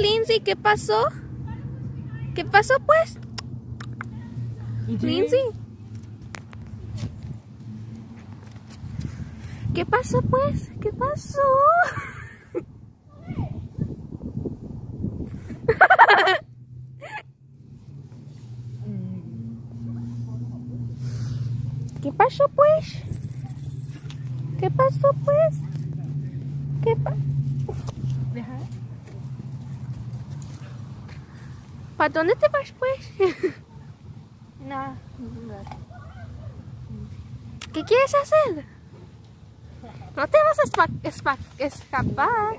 Lindsay, ¿qué pasó? ¿Qué pasó pues? Lindsay. ¿Qué pasó pues? ¿Qué pasó? ¿Qué pasó pues? ¿Qué pasó pues? ¿Qué pasó? ¿Para dónde te vas pues? No. ¿Qué quieres hacer? No te vas a escapar.